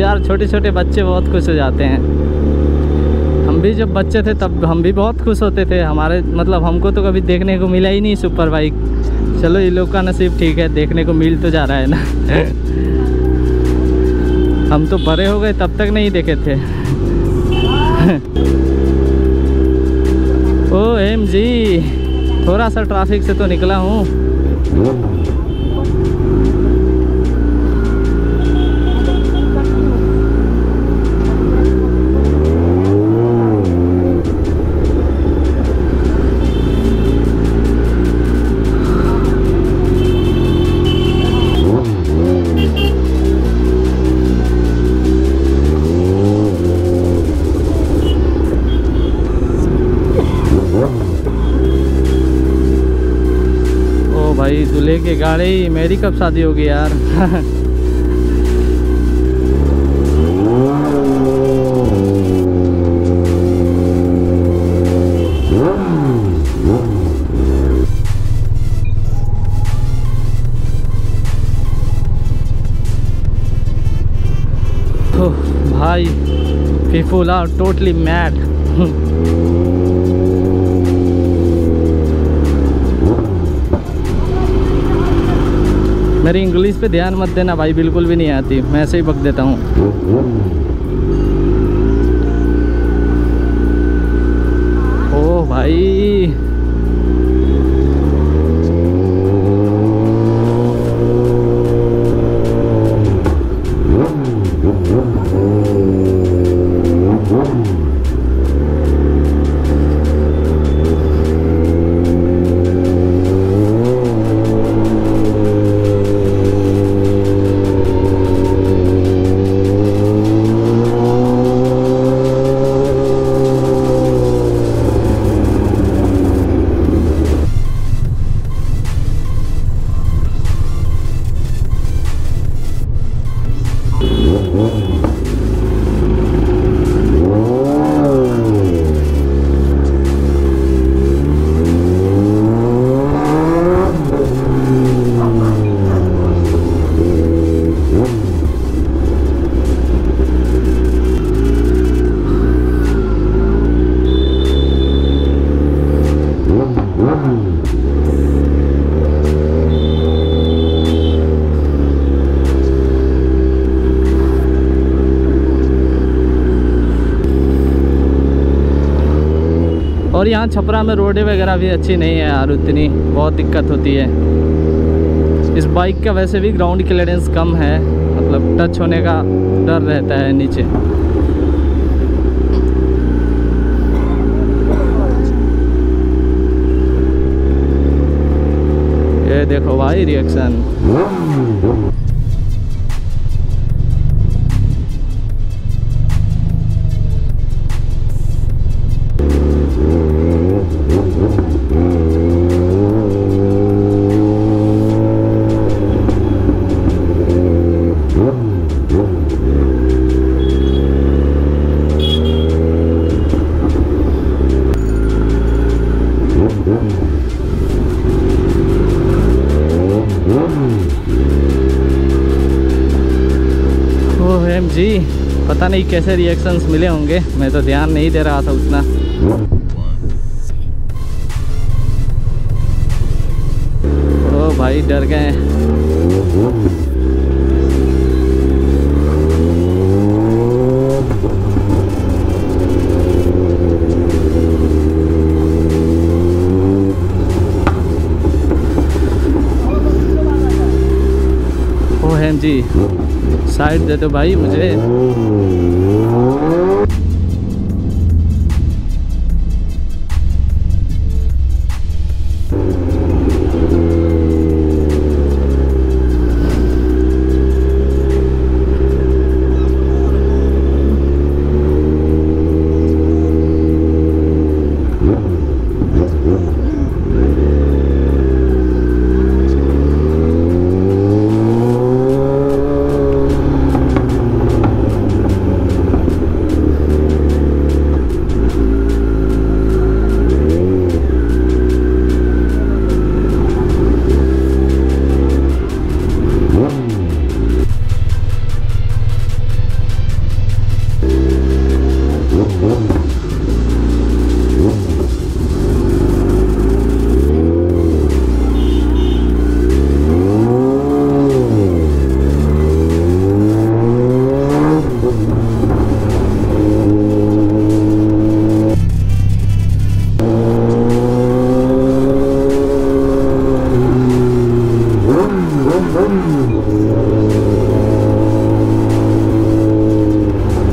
यार छोटे छोटे बच्चे बहुत खुश हो जाते हैं। हम भी जब बच्चे थे, तब हम भी बहुत खुश होते थे। हमारे मतलब हमको तो कभी देखने को मिला ही नहीं सुपर बाइक। चलो, ये लोग का नसीब ठीक है, देखने को मिल तो जा रहा है ना। हम तो बड़े हो गए, तब तक नहीं देखे थे। ओ एम जी थोड़ा सा ट्रैफ़िक से तो निकला हूँ। दूल्हे की गाड़ी मेरी कब शादी होगी यार? भाई people are totally mad. मेरी इंग्लिश पे ध्यान मत देना भाई, बिल्कुल भी नहीं आती। मैं ऐसे ही बक देता हूँ। ओ भाई। और यहाँ छपरा में रोडें वगैरह भी अच्छी नहीं है यार, उतनी बहुत दिक्कत होती है। इस बाइक का वैसे भी ग्राउंड क्लियरेंस कम है मतलब टच होने का डर रहता है नीचे। ये देखो भाई रिएक्शन पता नहीं कैसे रिएक्शंस मिले होंगे। मैं तो ध्यान नहीं दे रहा था उतना। ओ भाई, डर गए। जी। साइड दे दो भाई मुझे।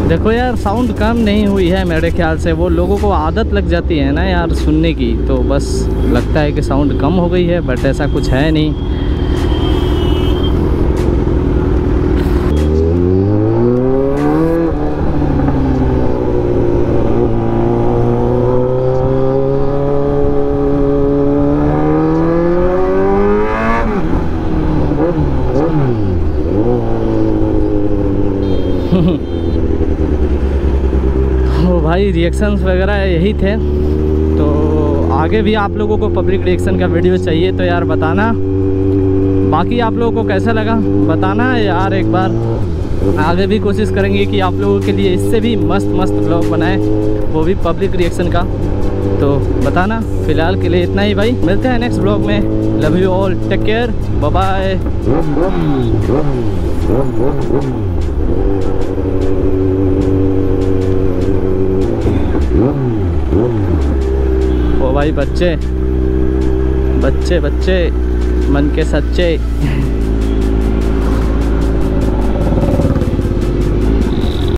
देखो यार साउंड कम नहीं हुई है मेरे ख्याल से। वो लोगों को आदत लग जाती है ना यार सुनने की। तो बस लगता है कि साउंड कम हो गई है बट ऐसा कुछ है नहीं तो भाई रिएक्शंस वगैरह यही थे तो आगे भी आप लोगों को पब्लिक रिएक्शन का वीडियो चाहिए तो यार बताना बाकी आप लोगों को कैसा लगा बताना यार एक बार आगे भी कोशिश करेंगे कि आप लोगों के लिए इससे भी मस्त मस्त ब्लॉग बनाएँ वो भी पब्लिक रिएक्शन का तो बताना फ़िलहाल के लिए इतना ही भाई मिलते हैं नेक्स्ट ब्लॉग में love you all take care bye ओ भाई बच्चे बच्चे बच्चे मन के सच्चे।